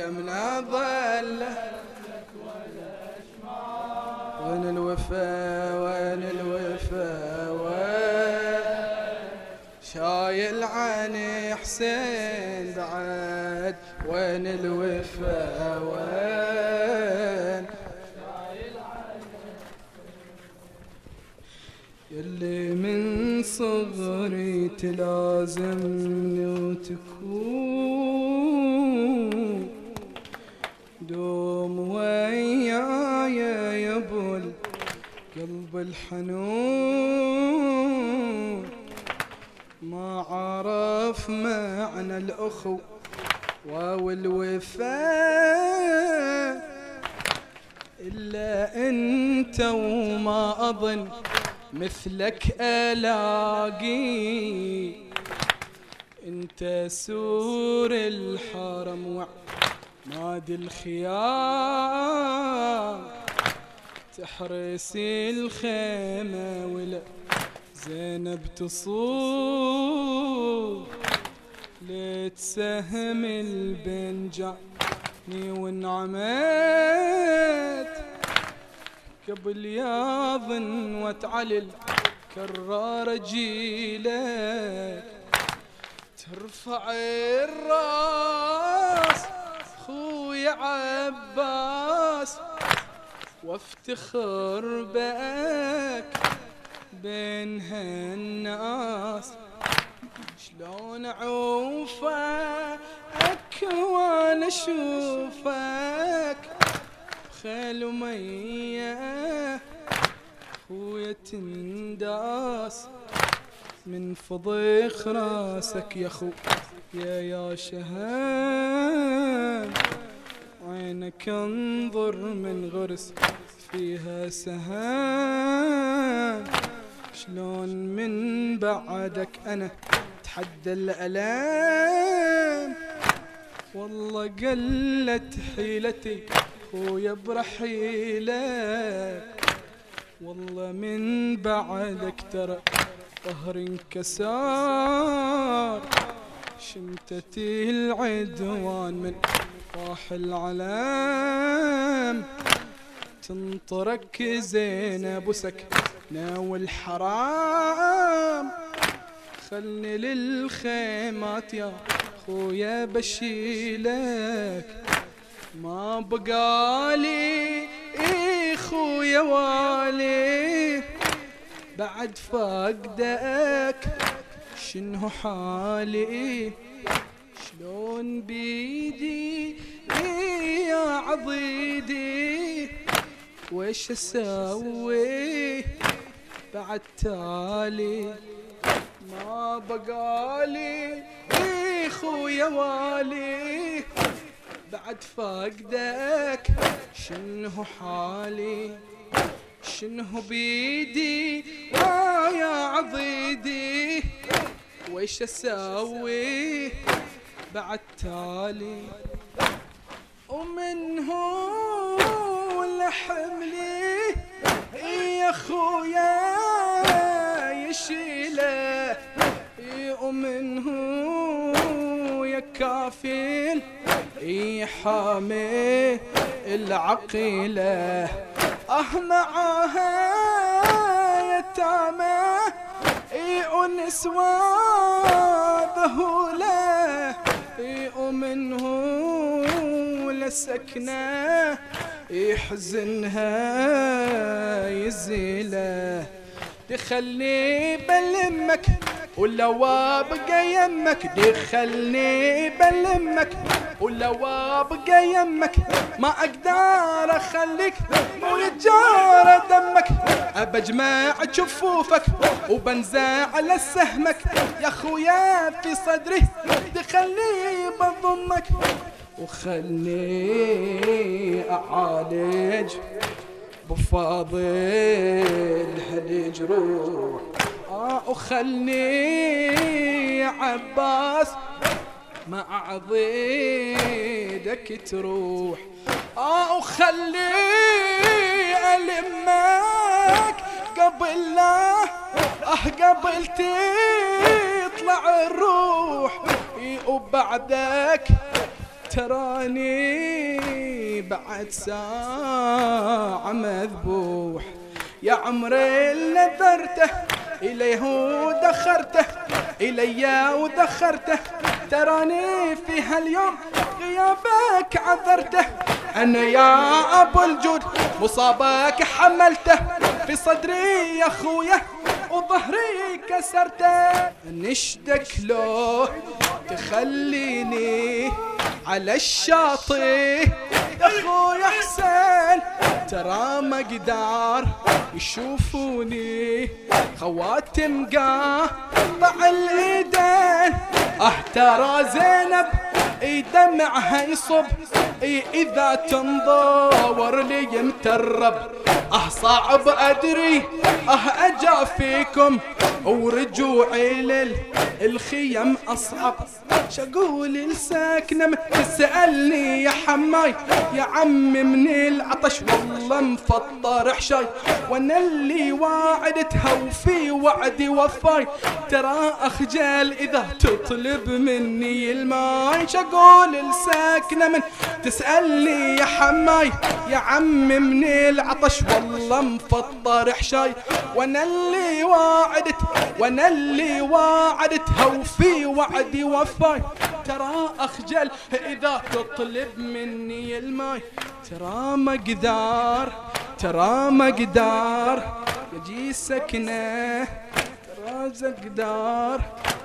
يمنا ظل. وين الوفا وين الوفا وين؟ شايل عن حسين بعد. وين الوفا وين؟ يلي من صغري تلازمني وتكون. القلب الحنون ما عرف معنى الأخو. والوفاء إلا أنت وما أظن مثلك ألاقي. أنت سور الحرم وعماد الخيام تحرس الخيمة ولا زينب تصور لتسهم البنجاني وانعمت قبل ياظن وتعلل كرار جيلك. ترفع الراس خويا عباس. وافتخر بك بين هالناس. شلون اعوفك وأنا اشوفك خيل ومية خويا تنداس. من فضيخ راسك يا خو يا يا شهام عينك انظر من غرس فيها سهام. شلون من بعدك أنا اتحدى الألام؟ والله قلت حيلتي خويا برحيلك. والله من بعدك ترى ظهري انكسار. شمتتي العدوان من راح العلام. تنطرك زينب وسكنة والحرام خلني للخيمات يا خويا بشيلك. ما بقالي إيه خويا والي. بعد فقدك شنو حالي؟ شلون بيدي يا عضيدي ويش أسوي؟ بعد تالي ما بقالي. خويا والي بعد فقدك شنو حالي؟ شنو بيدي؟ ويا عضيدي ويش أسوي؟ بعد تالي. ومن هو لحملي يا خويا يشيله. ومن هو يا كافل يحامي العقيلة. أه معاها يتامى ونسوى ذهولة. ومنه لسكنة يحزنها يزيله دخلني بلمك ولو ابقى يمك دخلني بلمك ولو ابقى يمك. ما أقدر أخليك مو يتجار دمك ابجمع جفوفك وبنزع على سهمك. يا خويا في صدري دخلني بضمك وخلني أعالج بفاضل هالجروح آه وخلني عباس مع ضيدك تروح. آه وخلي ألمك قبل لا أه قبل تطلع الروح. وبعدك تراني بعد ساعة مذبوح. يا عمري نذرته إليه ودخرته إلي ودخرته. تراني في هاليوم غيابك عذرته. أنا يا أبو الجود مصابك حملته. في صدري يا خويا وظهري كسرته نشدك لو تخليني على الشاطئ. يا خويا حسين ترى ما قدار يشوفوني. خواتم قاطع الإيدين. أه ترى زينب إي دمعها يصب إي إذا تنظور لي مترب أه صعب أدري أه أجا فيكم. ورجوعي للخيم أصعب. شقول الساكنة تسألني يا حماي. يا عم من العطش والله مفطر حشاي. وأنا اللي واعدتها وفي وعدي وفاي. ترى اخجل إذا تطلب مني الماي. شقول الساكنة من تسألني يا حماي. يا عم من العطش والله مفطر حشاي وأنا اللي واعدت وأنا اللي واعدتها وفي وعدي وفاي. ترى اخجل إذا تطلب مني الماي ترى ما قدار ترى ما قدار يجي سكنة ترى زقدار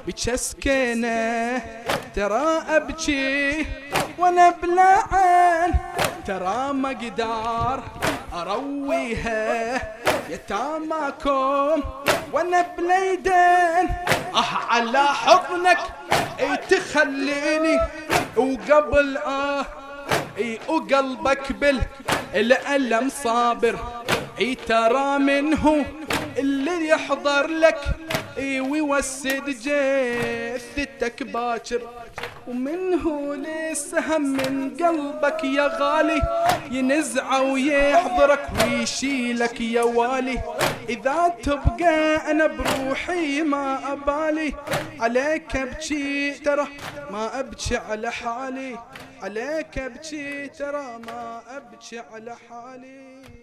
بتشسكنه ترى أبكي وأنا بلا عين ترى ما قدار أرويها. يتاماكم وأنا بليدين. أه على حضنك. إي تخليني. وقبل آه إي وقلبك بالألم صابر. إي ترى منه اللي يحضر لك. ويوسد جثتك باكر ومنه للسهم من قلبك يا غالي. ينزعه ويحضرك ويشيلك يا والي. إذا تبقى أنا بروحي ما أبالي. عليك أبكي ترى ما أبكي على حالي. عليك أبكي ترى ما أبكي على حالي.